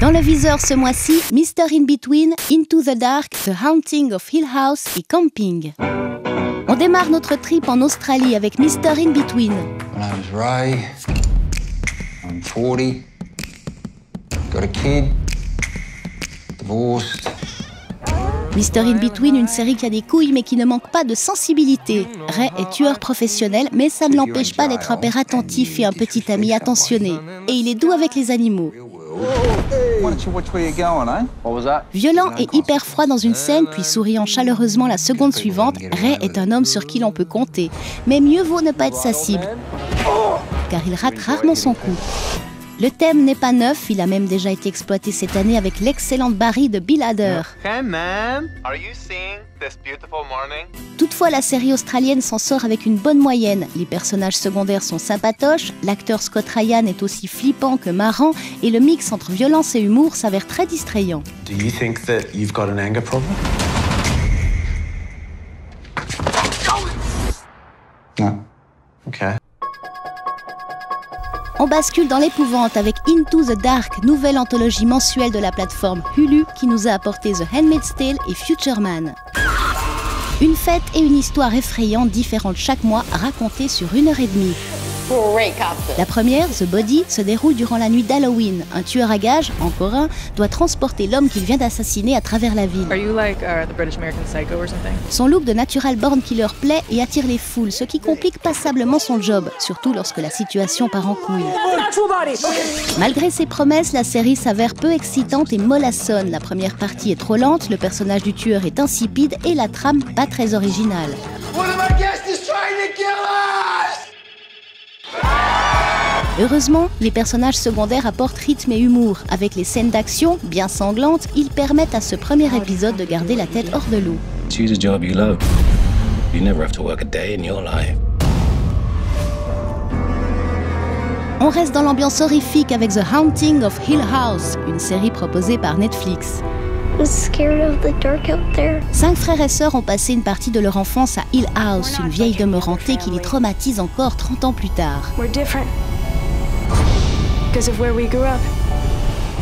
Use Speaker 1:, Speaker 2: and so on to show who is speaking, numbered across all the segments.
Speaker 1: Dans le viseur ce mois-ci, Mr. In Between, Into the Dark, The Haunting of Hill House et Camping. On démarre notre trip en Australie avec Mr. In Between.
Speaker 2: My name's Ray. I'm 40. Got a kid. Divorced.
Speaker 1: Mr. In Between, une série qui a des couilles mais qui ne manque pas de sensibilité. Ray est tueur professionnel, mais ça ne l'empêche pas d'être un père attentif et un petit ami attentionné. Et il est doux avec les animaux. Violent et hyper froid dans une scène, puis souriant chaleureusement la seconde suivante, Ray est un homme sur qui l'on peut compter. Mais mieux vaut ne pas être sa cible, car il rate rarement son coup. Le thème n'est pas neuf, il a même déjà été exploité cette année avec l'excellente Barry de Bill Hader.
Speaker 3: Hey man, are you seeing this beautiful morning?
Speaker 1: Toutefois, la série australienne s'en sort avec une bonne moyenne. Les personnages secondaires sont sympatoches, l'acteur Scott Ryan est aussi flippant que marrant, et le mix entre violence et humour s'avère très distrayant.
Speaker 4: Do you think that you've got an anger problem?
Speaker 1: On bascule dans l'épouvante avec Into the Dark, nouvelle anthologie mensuelle de la plateforme Hulu qui nous a apporté The Handmaid's Tale et Future Man. Une fête et une histoire effrayante différentes chaque mois racontées sur une heure et demie. La première, The Body, se déroule durant la nuit d'Halloween. Un tueur à gages, encore un, doit transporter l'homme qu'il vient d'assassiner à travers la ville.
Speaker 5: Are you like uh, the British American Psycho or something?
Speaker 1: Son look de natural born killer plaît et attire les foules, ce qui complique passablement son job, surtout lorsque la situation part en couille. Malgré ses promesses, la série s'avère peu excitante et mollassonne. La première partie est trop lente, le personnage du tueur est insipide et la trame pas très originale. Heureusement, les personnages secondaires apportent rythme et humour. Avec les scènes d'action, bien sanglantes, ils permettent à ce premier épisode de garder la tête hors de l'eau.
Speaker 4: Choose a job you love. You never have to work a day in your life.
Speaker 1: On reste dans l'ambiance horrifique avec The Haunting of Hill House, une série proposée par Netflix.
Speaker 6: I'm scared of the dark out there.
Speaker 1: Cinq frères et sœurs ont passé une partie de leur enfance à Hill House, une vieille demeure hantée qui les traumatise encore 30 ans plus tard.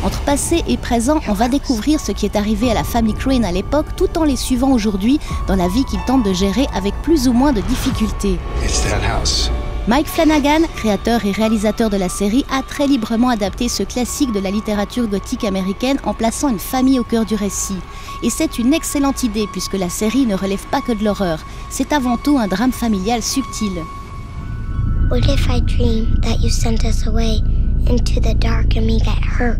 Speaker 1: Entre passé et présent, on va découvrir ce qui est arrivé à la famille Crane à l'époque tout en les suivant aujourd'hui dans la vie qu'ils tentent de gérer avec plus ou moins de difficultés.
Speaker 2: It's that house.
Speaker 1: Mike Flanagan, créateur et réalisateur de la série, a très librement adapté ce classique de la littérature gothique américaine en plaçant une famille au cœur du récit. Et c'est une excellente idée puisque la série ne relève pas que de l'horreur, c'est avant tout un drame familial subtil.
Speaker 6: What if I dream that you sent us away? Into the dark and me get hurt?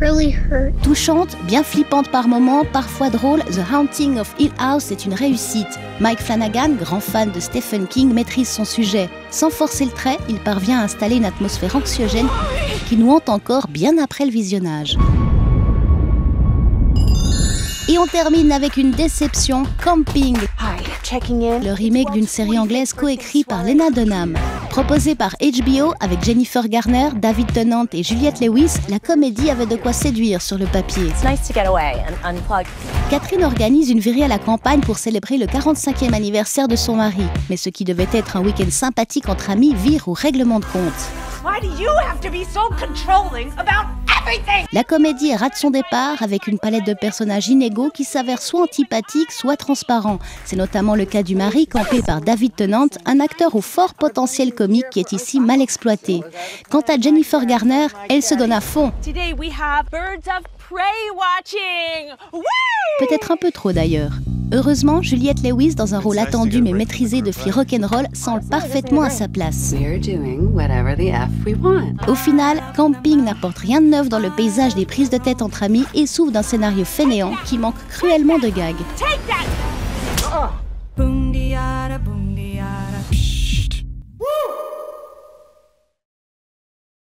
Speaker 6: Really hurt.
Speaker 1: Touchante, bien flippante par moments, parfois drôle, The Haunting of Hill House est une réussite. Mike Flanagan, grand fan de Stephen King, maîtrise son sujet. Sans forcer le trait, il parvient à installer une atmosphère anxiogène qui nous hante encore bien après le visionnage. Et on termine avec une déception, Camping,
Speaker 7: Hi, checking in.
Speaker 1: le remake d'une série anglaise coécrite par Lena Dunham. Proposée par HBO avec Jennifer Garner, David Tennant et Juliette Lewis, la comédie avait de quoi séduire sur le papier.
Speaker 7: It's nice to get away and unplug.
Speaker 1: Catherine organise une virée à la campagne pour célébrer le 45e anniversaire de son mari. Mais ce qui devait être un week-end sympathique entre amis vire au règlement de compte. La comédie rate son départ avec une palette de personnages inégaux qui s'avèrent soit antipathiques, soit transparents. C'est notamment le cas du mari campé par David Tennant, un acteur au fort potentiel comique qui est ici mal exploité. Quant à Jennifer Garner, elle se donne à fond, peut-être un peu trop d'ailleurs. Heureusement, Juliette Lewis, dans un rôle attendu mais maîtrisé de fille rock'n'roll, semble parfaitement à sa place. Au final, Camping n'apporte rien de neuf dans le paysage des prises de tête entre amis et souffre d'un scénario fainéant qui manque cruellement de gags.